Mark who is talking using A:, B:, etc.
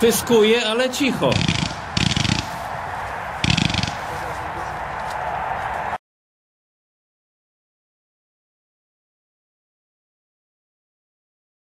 A: Pyskuje, ale cicho.